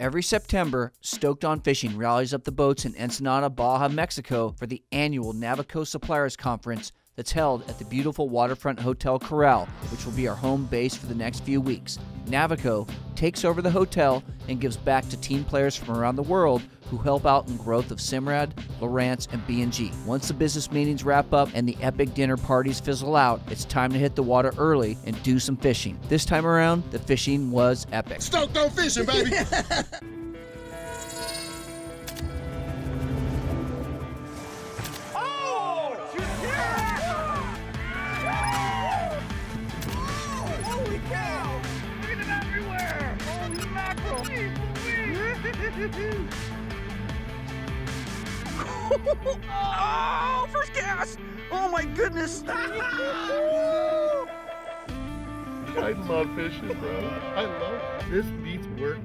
Every September, Stoked on Fishing rallies up the boats in Ensenada, Baja, Mexico for the annual Navico Suppliers Conference that's held at the beautiful waterfront Hotel Coral, which will be our home base for the next few weeks. Navico takes over the hotel and gives back to team players from around the world who help out in growth of Simrad, Lowrance, and B&G. Once the business meetings wrap up and the epic dinner parties fizzle out, it's time to hit the water early and do some fishing. This time around, the fishing was epic. Stoked on fishing, baby. oh, first cast! Oh my goodness! I love fishing, bro. I love this beats work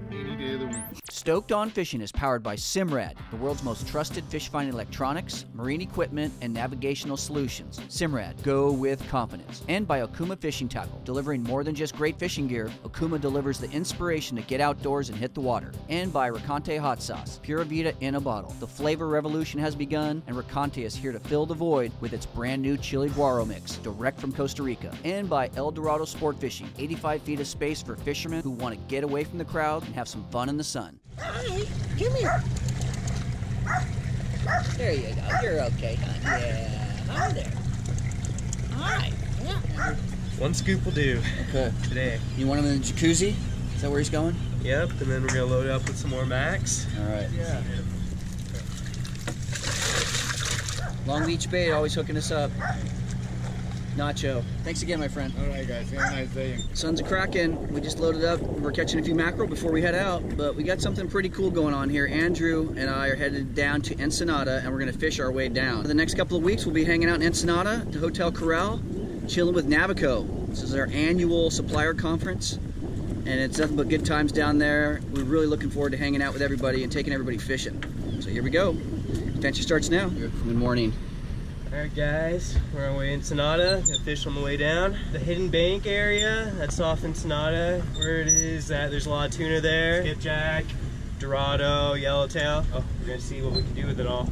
Stoked on Fishing is powered by Simrad, the world's most trusted fish finding electronics, marine equipment, and navigational solutions. Simrad, go with confidence. And by Okuma Fishing Tackle, delivering more than just great fishing gear, Okuma delivers the inspiration to get outdoors and hit the water. And by Ricante Hot Sauce, Pura Vida in a bottle. The flavor revolution has begun, and Ricante is here to fill the void with its brand new chili guaro mix, direct from Costa Rica. And by El Dorado Sport Fishing, 85 feet of space for fishermen who want to get away from the crowd and have some fun in the sun. Hi, come here. There you go. You're okay, hon. Yeah. Hi there. Hi. Yeah. One scoop will do Okay. today. You want him in the jacuzzi? Is that where he's going? Yep, and then we're gonna load up with some more max. All right. Yeah. Long Beach Bait always hooking us up. Nacho. Thanks again, my friend. All right, guys. Have a nice day. Sun's a cracking. We just loaded up. We're catching a few mackerel before we head out, but we got something pretty cool going on here. Andrew and I are headed down to Ensenada, and we're going to fish our way down. For the next couple of weeks, we'll be hanging out in Ensenada, the Hotel Coral, chilling with Navico. This is our annual supplier conference, and it's nothing but good times down there. We're really looking forward to hanging out with everybody and taking everybody fishing. So here we go. Adventure starts now. Good morning. Alright guys, we're on our way Ensenada. Gonna fish on the way down. The Hidden Bank area, that's off Ensenada. Where it is, that there's a lot of tuna there. Skipjack, Dorado, Yellowtail. Oh, we're gonna see what we can do with it all.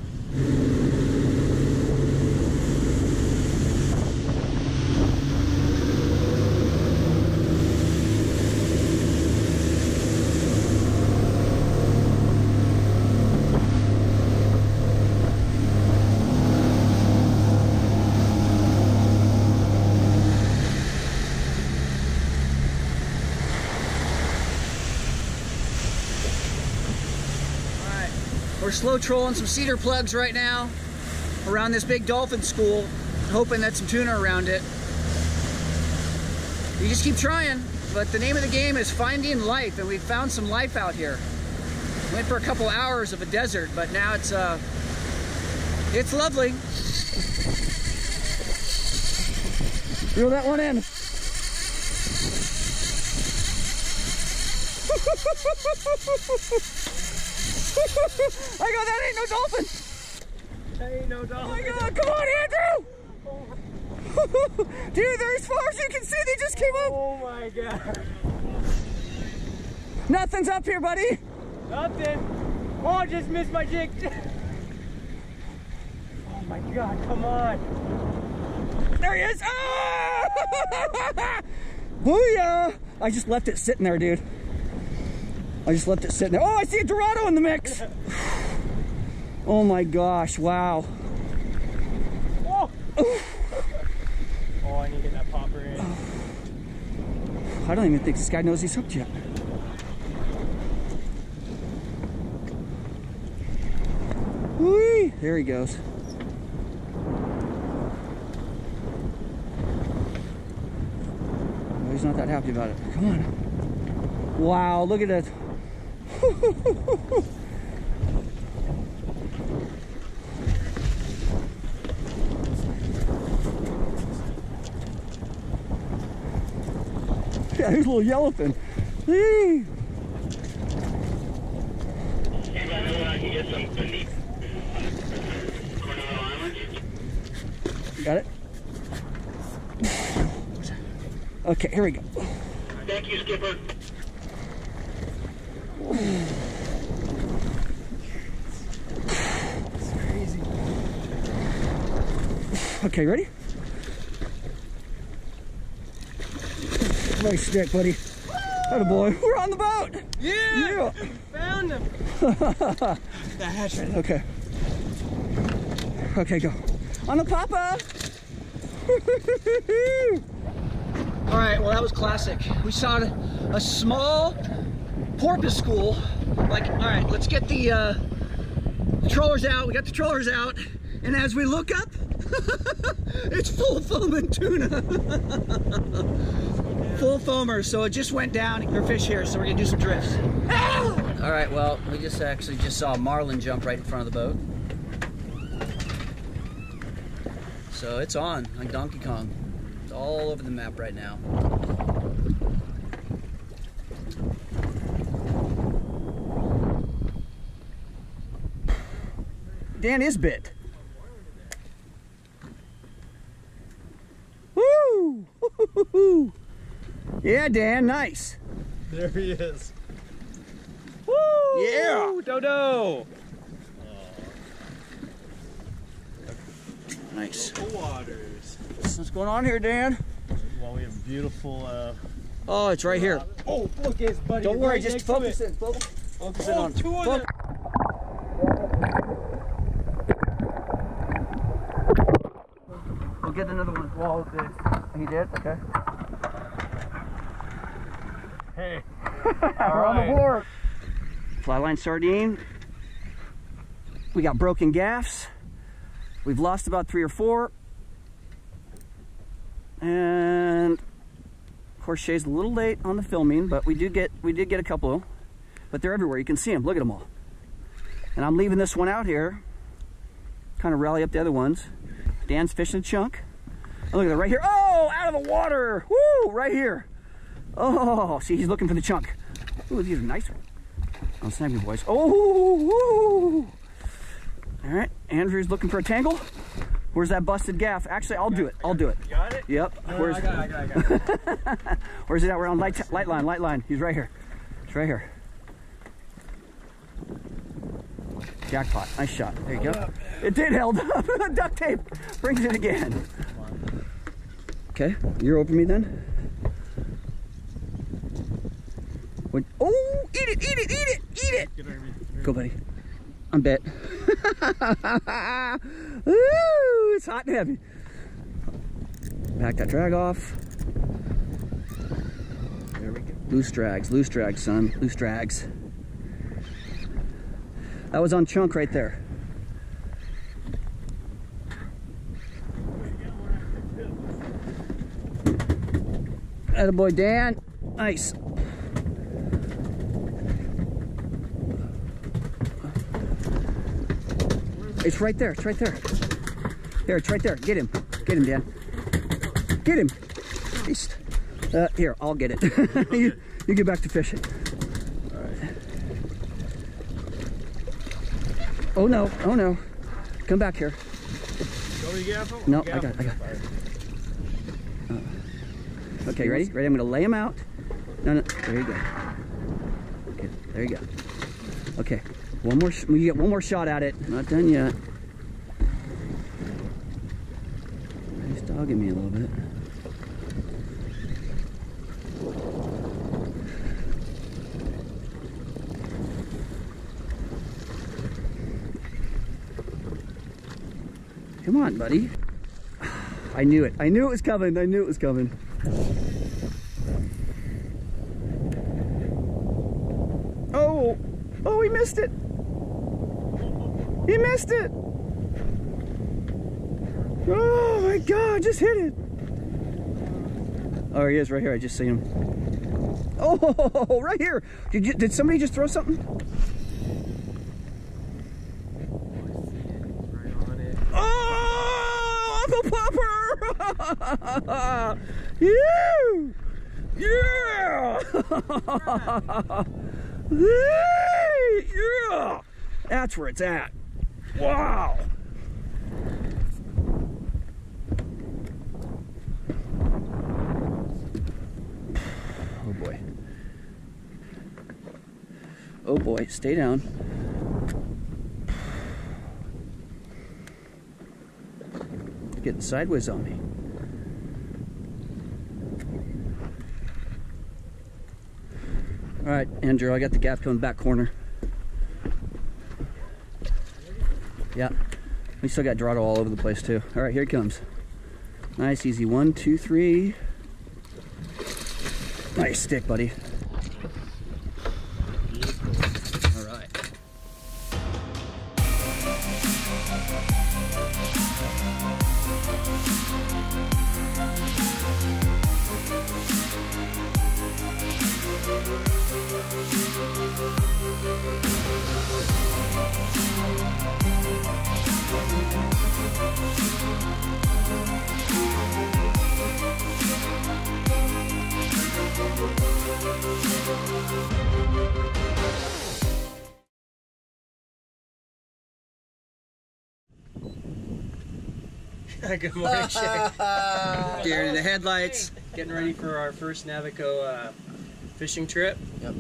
We're slow trolling some cedar plugs right now around this big dolphin school, hoping that some tuna around it. You just keep trying, but the name of the game is finding life, and we found some life out here. Went for a couple hours of a desert, but now it's uh, it's lovely. Reel that one in. I go, that ain't no dolphin. That ain't no dolphin! Oh dog. my god, come on, Andrew! Dude, they're as far as you can see, they just came up. Oh my god. Nothing's up here, buddy. Nothing. Oh, I just missed my jig. Oh my god, come on. There he is. Ah! Booyah! I just left it sitting there, dude. I just left it sitting there. Oh, I see a Dorado in the mix. Oh my gosh, wow. Oh. oh, I need to get that popper in. I don't even think this guy knows he's hooked yet. Whee! There he goes. No, he's not that happy about it. Come on. Wow, look at that. yeah, here's a little yellowfin. Whee! Got it? Okay, here we go. Thank you, Skipper. Okay, ready? Nice stick, buddy. Atta boy. We're on the boat. Yeah! Yeah. Found him! That's right. Okay. Okay, go. On the papa. all right, well, that was classic. We saw a small porpoise school. Like, all right, let's get the, uh, the trollers out. We got the trollers out. And as we look up, it's full of foam and tuna. full foamer. So it just went down. There are fish here, so we're gonna do some drifts. All right, well, we just actually just saw a marlin jump right in front of the boat. So it's on, like Donkey Kong. It's all over the map right now. Dan is bit. Woo! Woo-hoo-hoo-hoo. Yeah, Dan, nice. There he is. Woo! Yeah. Dodo! Nice. Waters. What's going on here, Dan? Well, we have beautiful, uh... Oh, it's right here. Oh, look, focus, buddy. Don't You're worry, right just next to focus it. in. Focus, focus in Oh, on. two of We'll get another one. Wall this. He did. Okay. Hey. We're on the board. Flyline sardine. We got broken gaffs. We've lost about three or four. And of course Shay's a little late on the filming, but we did get we did get a couple. But they're everywhere. You can see them. Look at them all. And I'm leaving this one out here. Kind of rally up the other ones. Dan's fishing a chunk. Oh, look at that right here. Oh, out of the water. Woo, right here. Oh, see, he's looking for the chunk. Ooh, these are nice. I'll snag you boys. Oh. All right, Andrew's looking for a tangle. Where's that busted gaff? Actually, I'll do it. I'll do it. Got it? Yep. Where's, I got it, I got it, I got it. where's it at? We're on light, light line, light line. He's right here. He's right here. Jackpot. Nice shot. There you go. It did held up. Duct tape brings it again. Okay, you're over me then. What? Oh, eat it, eat it, eat it, eat it. Get over me. Go, buddy. I'm bit. Ooh, it's hot and heavy. Back that drag off. There we go. Loose drags, loose drags, son. Loose drags. That was on chunk right there. Attaboy Dan. Nice. It's right there. It's right there. There, it's right there. Get him. Get him, Dan. Get him. Beast. Uh, here, I'll get it. you, you get back to fishing. Oh no, oh no. Come back here. Go to gaff him? No, I got, I got. Uh, okay, ready? Ready? I'm gonna lay him out. No, no. There you go. Okay, there you go. Okay, one more. We get one more shot at it. Not done yet. He's dogging me a little bit. Come on, buddy. I knew it. I knew it was coming. I knew it was coming. Oh, oh, he missed it. He missed it. Oh my God, just hit it. Oh, he is right here. I just seen him. Oh, right here. Did, you, did somebody just throw something? Oh, Uncle Popper! you! Yeah! Hey, yeah! That's where it's at. Wow! Oh boy. Oh boy, stay down. getting sideways on me. All right, Andrew, I got the gap coming back corner. Yeah, we still got Dorado all over the place too. All right, here he comes. Nice, easy. One, two, three. Nice stick, buddy. Good morning, Shane. Deer in the headlights. Getting ready for our first Navico uh, fishing trip Yep.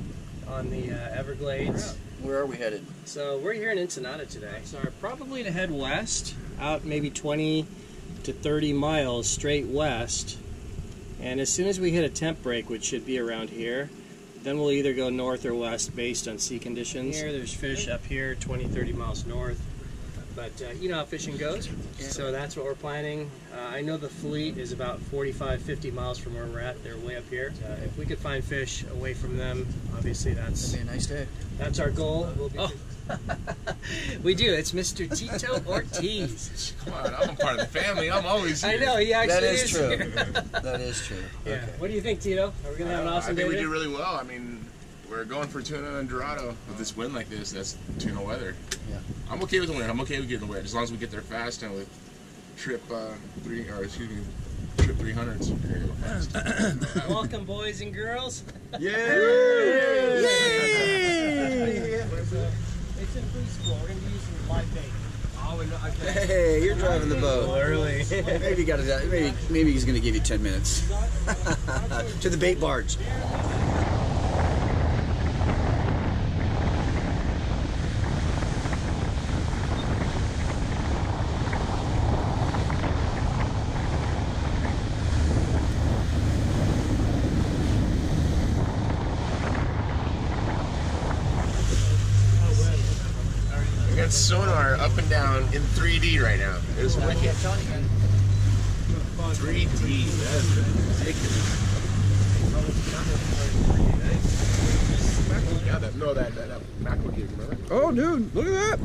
on the uh, Everglades. Where are we headed? So we're here in Ensenada today. So we're probably to head west, out maybe 20 to 30 miles straight west. And as soon as we hit a temp break, which should be around here, then we'll either go north or west based on sea conditions. Here, there's fish up here, 20, 30 miles north. But uh, you know how fishing goes. So that's what we're planning. Uh, I know the fleet is about 45, 50 miles from where we're at. They're way up here. Uh, if we could find fish away from them, obviously that's a nice day. that's our goal. We'll be we do. It's Mr. Tito Ortiz. Come on, I'm a part of the family. I'm always here. I here. know he actually That is true. here. that is true. Yeah. What do you think, Tito? Are we gonna have an awesome day? I awesome think day? we today? do really well. I mean, we're going for tuna and Dorado. With this wind like this, that's tuna weather. Yeah. I'm okay with the wind. I'm okay with getting the wind as long as we get there fast and with trip uh, three or excuse me, trip 300s. We're gonna go fast. Welcome, boys and girls. It's in preschool. We're gonna be using live bait. Oh, Hey, you're driving the boat. early. Maybe you got to. Maybe maybe he's going to give you ten minutes to the bait barge. Got sonar up and down in 3D right now. It's wicked. 3D. That's ridiculous. Yeah, that, no, that, that, that mackerel gig, remember? Oh, dude, look at that.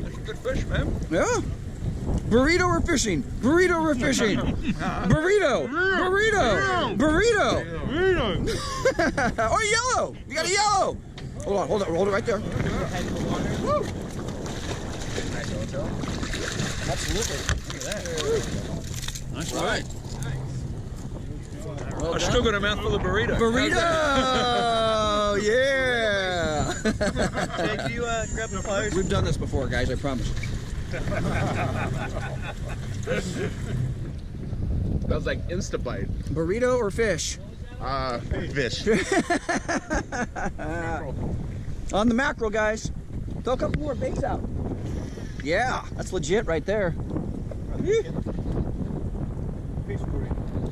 That's a good fish, man. Yeah. Burrito or fishing? Burrito or fishing? Burrito. Burrito. Burrito. Burrito. oh, yellow. You got a yellow. Hold on, hold on, hold it right there. Woo. That's right. I still got a mouthful of burrito. Burrito. yeah. Did you uh, grab the pliers? We've done this before, guys. I promise. That was like Instabite. Burrito or fish? Uh, fish. On the mackerel, guys. Throw a couple more baits out. Yeah, that's legit right there.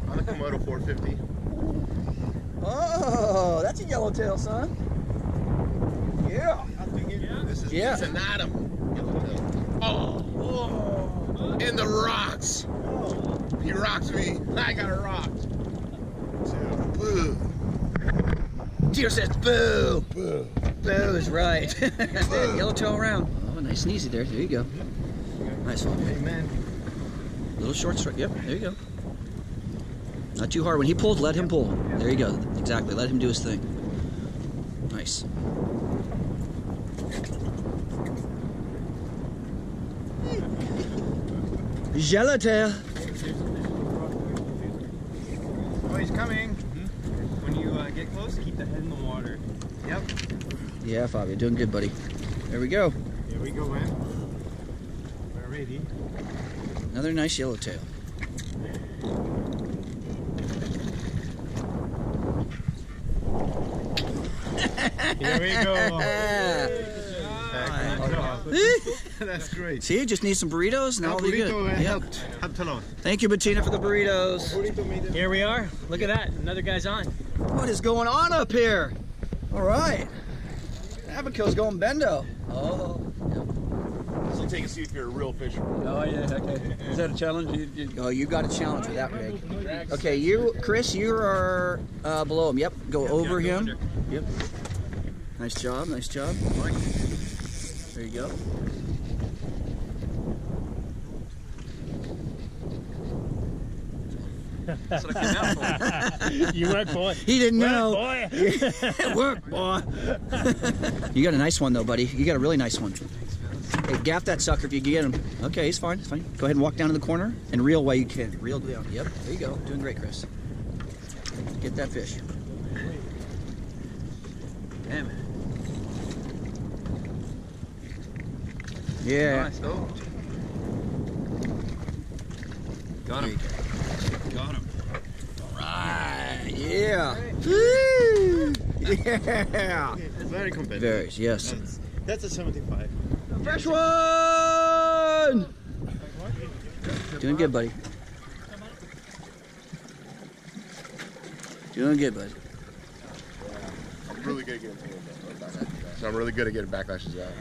On the Komodo 450. Oh, that's a yellowtail, son. Yeah. This is Yeah. an atom. Yellowtail. Oh, oh, in the rocks. He rocks me. I got a rock. Boo. Deer says boo. Boo. Is right. Yellowtail around. Oh, nice and easy there. There you go. Nice one. Amen. Little short strike. Yep, there you go. Not too hard. When he pulls, let him pull. There you go. Exactly. Let him do his thing. Nice. Yellowtail. Oh, he's coming. When you uh, get close, keep the head in the water. Yep. Yeah, Fabio, doing good, buddy. There we go. Here we go, man. We're ready. Another nice yellowtail. Here we go. That's great. See, just need some burritos and all be good. Burrito eh, Yep. helped. Helped. Thank you, Bettina, for the burritos. Here we are. Look at that. Another guy's on. What is going on up here? All right. Abaco's going bendo. Oh. This will take a see if you're a real fisherman. Oh yeah, okay. Is that a challenge? You, you, Oh, you got a challenge with that rig. Okay, you, Chris, you are uh, below him. Yep, go over him. Yep. Nice job, nice job. There you go. That's what I came out for. You work, boy. He didn't know. boy. Work, boy. you got a nice one though, buddy. You got a really nice one. Hey, gaff that sucker if you can get him. Okay, he's fine. He's fine. Go ahead and walk down to the corner and reel while you can. Reel down. Yep. There you go. Doing great, Chris. Get that fish. Damn it. Yeah. Nice. Oh. Got him. you Got him. Right. Yeah. Woo! Yeah. Very competitive. Very. Yes. That's, that's a 75. Fresh one. Doing good, buddy. Doing good, buddy. I'm really good at getting backlash. So I'm really good at getting backlashes out.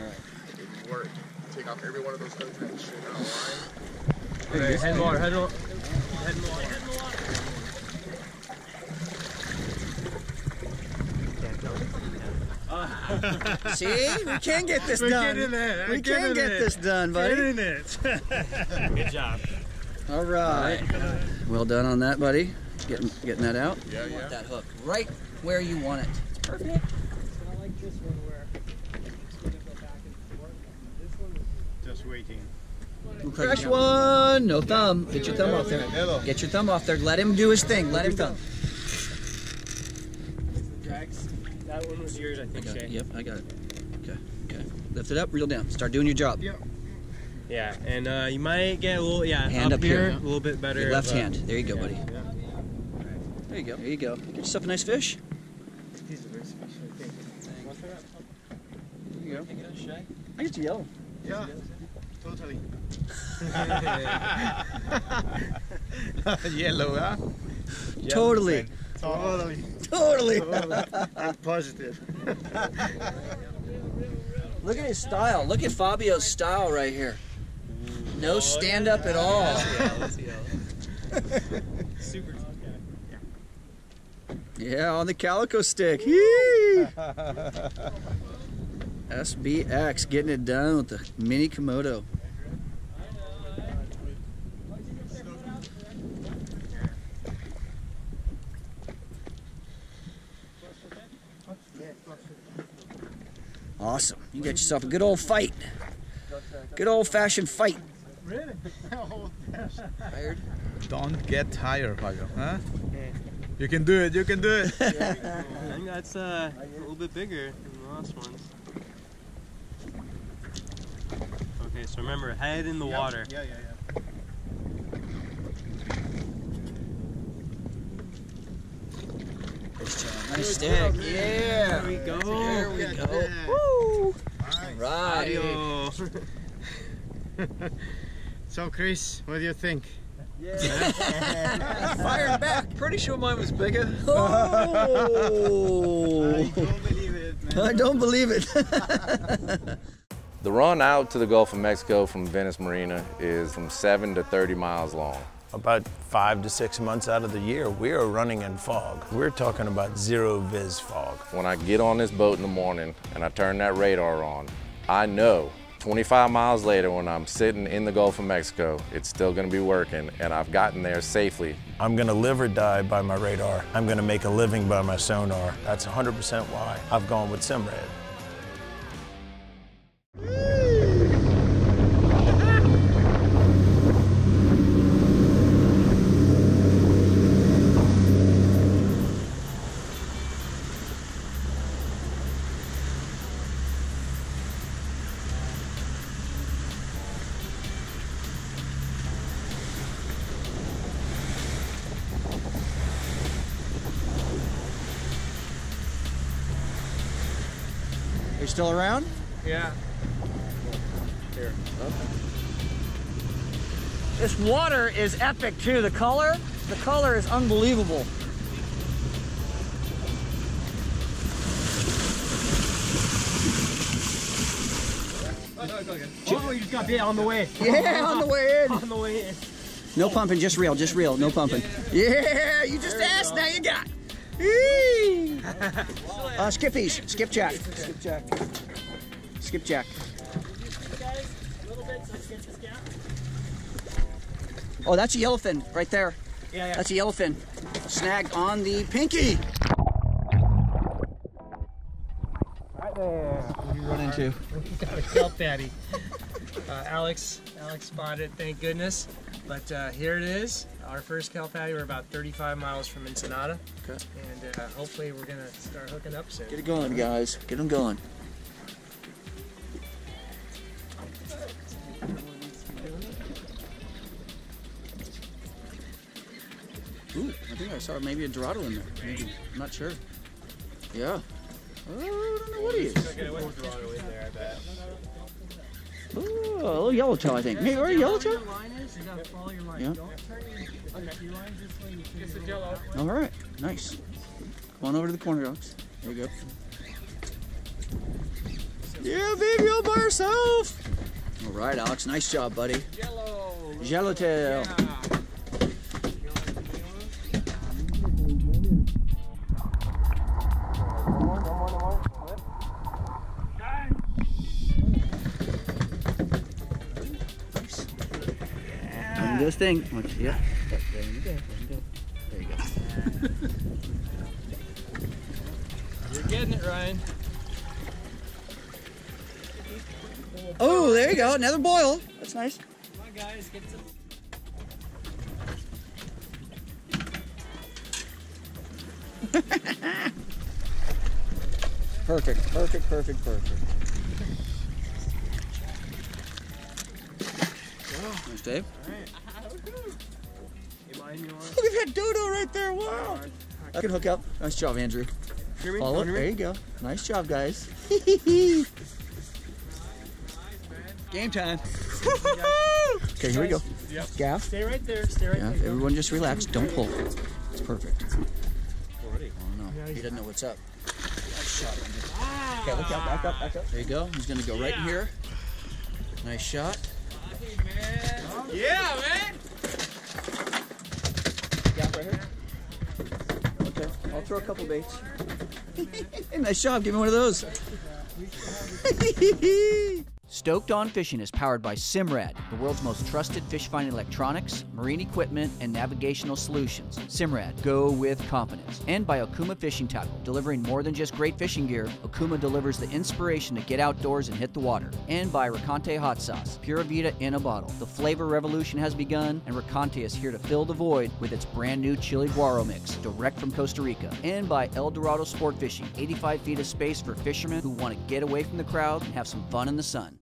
It worked. Take off every one of those hooks and straight out of line. Hey, head more, head more. Head more. Head more. See, we can get this We're done. getting it. We can getting get it. this done, buddy. Getting it. Good job. All right. Well done on that, buddy. Getting getting that out. Yeah, You yeah. want that hook right where you want it. It's perfect. I like this one where it's going to go back and forth. This one is Just waiting. Fresh one. No thumb. Get your thumb off there. Get your thumb off there. Let him do his thing. Let him thumb. drags. That one was yours, I I think, got Shay. it. Yep, I got it. Okay. Okay. Lift it up. Reel down. Start doing your job. Yeah, and uh, you might get a little, yeah, Hand up, up here, here. a little bit better. Your left hand. There you go, yeah, buddy. yeah. There you go. There you go. Get yourself a nice fish. These are very special, I think. There you go. I used to yell. Yeah. Totally. Yellow, huh? Totally. Totally. Totally. I'm positive. Look at his style. Look at Fabio's style right here. No stand up at all. Super. Yeah, on the calico stick. Yee! SBX getting it done with the mini Komodo. Awesome. You got yourself a good old fight. Good old fashioned fight. Really? Tired? Don't get tired, Fabio. Huh? You can do it. You can do it. I think that's uh, a little bit bigger than the last ones. Okay, so remember, head in the water. Yeah, yeah, yeah. Nice stick. Yeah. There we go. There we go. Woo! Right. Adio. So, Chris, what do you think? Firing back. Pretty sure mine was bigger. Oh! don't believe it, I don't believe it. The run out to the Gulf of Mexico from Venice Marina is from 7 to 30 miles long. About five to six months out of the year, we are running in fog. We're talking about zero vis fog. When I get on this boat in the morning and I turn that radar on, I know 25 miles later when I'm sitting in the Gulf of Mexico, it's still gonna be working and I've gotten there safely. I'm gonna live or die by my radar. I'm gonna make a living by my sonar. That's 100% why I've gone with Simrad. You're still around? Yeah. Here. This water is epic too. The color, the color is unbelievable. Oh, oh you just got bit on the way. Yeah, on the way in. on the way in. No pumping, just reel, just reel, no pumping. Yeah, you just asked, now you got. Uh, skippies, skipjack, skipjack, skipjack. Oh, that's a yellowfin right there. Yeah, yeah. That's a yellowfin. Snagged on the pinky. Right there. What do you run into? We got a kelp fatty. Uh, Alex, Alex spotted it, thank goodness. But uh, here it is, our first kelp fatty. We're about 35 miles from Ensenada. Okay. And uh, hopefully we're gonna start hooking up soon. Get it going, guys. Get them going. Ooh, I think I saw maybe a Dorado in there. Maybe. I'm not sure. Yeah. Oh, I don't know what he is. A little yellowtail, I think. Maybe or a yellowtail? line you gotta follow your line. Yeah. Don't turn your, okay. your line's this way, you turn This is yellow. All right, nice. Come on over to the corner dogs. There you go. Yeah, baby, all by herself. All right, Alex, nice job, buddy. Yellow. Yellowtail. And this thing. Once- Yeah. There you go. There you go. There you go. You're getting it, Ryan. Oh, there you go. Another boil. That's nice. Come on, guys, get some. Perfect, perfect, perfect, perfect. Nice, Dave. You mind you want? Look at that dodo right there. Wow. I can hook up. Nice job, Andrew. Follow. Hear me? There you go. Nice job, guys. Game time. Okay, here we go. Yep. Gaff. Stay right there. Stay right Yeah, there. everyone just relax. Don't pull. It's perfect. Already. Oh no, he doesn't know what's up. Nice shot, Andrew. Okay, look out, back up, back up. There you go. He's gonna go right in here. Nice shot. Yeah, man. Throw a couple baits. nice job. Give me one of those. Stoked On Fishing is powered by Simrad, the world's most trusted fish finding electronics, marine equipment, and navigational solutions. Simrad, go with confidence. And by Okuma Fishing Tackle, delivering more than just great fishing gear, Okuma delivers the inspiration to get outdoors and hit the water. And by Ricante Hot Sauce, Pura Vida in a bottle. The flavor revolution has begun, and Ricante is here to fill the void with its brand new chili guaro mix, direct from Costa Rica. And by El Dorado Sport Fishing, 85 feet of space for fishermen who want to get away from the crowd and have some fun in the sun.